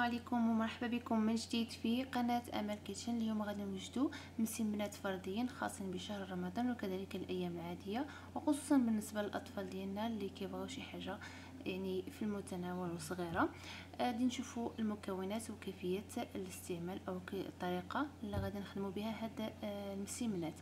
عليكم ومرحبا بكم من جديد في قناة أمل Kitchen. اليوم غادي نوجدوا مسمنات فرديين خاصين بشهر رمضان وكذلك الأيام العادية وخصوصا بالنسبة للأطفال ديالنا اللي كيبغيو شي حاجة يعني في المتناول وصغيرة. غادي نشوفوا المكونات وكيفية الاستعمال أو الطريقة اللي غادي نخدموا بها هاد آه، المسمنات.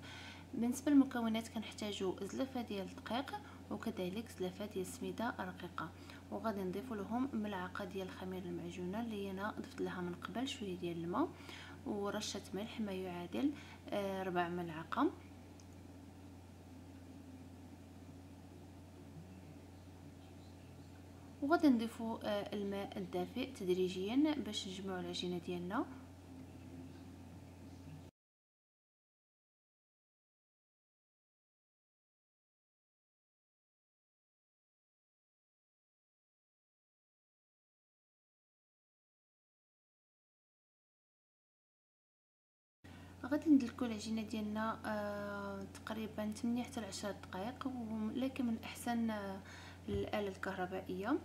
بالنسبة للمكونات كنحتاجوا زلافة ديال الدقيق وكذلك زلافة ديال السميدة رقيقه وغادي نضيف لهم ملعقة ديال الخميره المعجونة اللي أنا ضفت لها من قبل شوية ديال الماء ورشة ملح ما يعادل آه، ربع ملعقة. وغادي نضيفوا آه، الماء الدافئ تدريجيا باش نجمعوا العجينة ديالنا. غادي ندلكو العجينه ديالنا آه تقريبا 8 حتى 10 دقائق ولكن من الاحسن آه الآلة الكهربائية.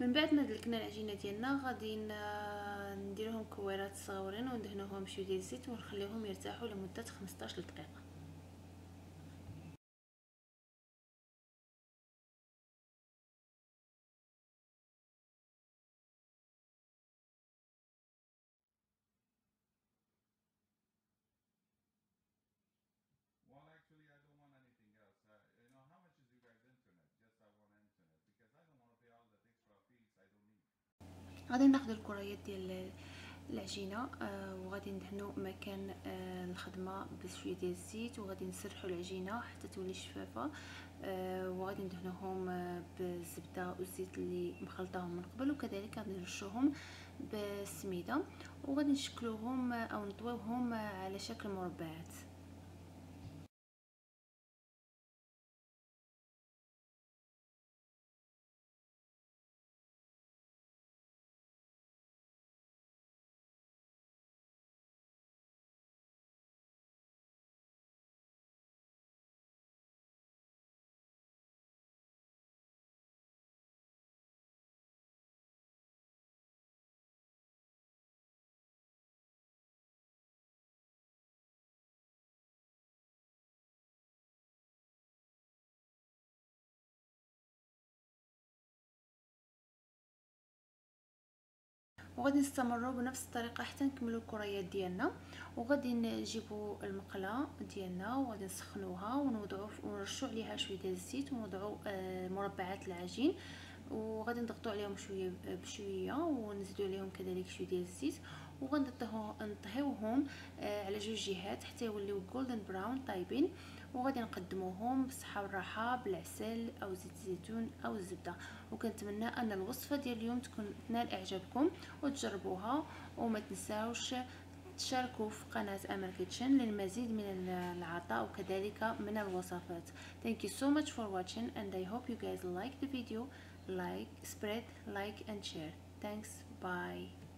من بعد ما دلكنا العجينة ديالنا غادي نديرهم كويرات صغيورين وندهنوهم بشويه ديال الزيت ونخليهم يرتاحوا لمدة 15 دقيقة. غادي ناخذ الكريات ديال العجينة آه وغادي ندهنو مكان آه الخدمة بشوية ديال الزيت وغادي نسرحوا العجينة حتى تولي شفافة آه وغادي ندهنوهم آه بالزبدة والزيت اللي مخلطاهم من قبل وكذلك غادي نرشوهم بالسميدة وغادي نشكلوهم أو نطويوهم على شكل مربعات. وغادي نستمروا بنفس الطريقة حتى نكملوا الكريات ديالنا. وغادي نجيبوا المقلة ديالنا وغادي نسخنوها ونوضعوا ونرشوا عليها شوية ديال الزيت ونوضعوا آه، مربعات العجين. وغادي نضغطوا عليهم شوية بشوية ونزيدوا عليهم كذلك شوية ديال الزيت. وغنطيبوهم آه، على جوج جهات حتى يوليو golden brown طايبين. وغادي نقدموهم بالصحه والراحة بالعسل أو زيت الزيتون أو الزبدة. وكنتمنى أن الوصفة ديال اليوم تكون تنال إعجابكم وتجربوها وما تنساوش تشاركوا في قناة أمل كيتشن للمزيد من العطاء وكذلك من الوصفات. Thank you so much for watching and I hope you guys like the video. Like spread like and share. Thanks. Bye.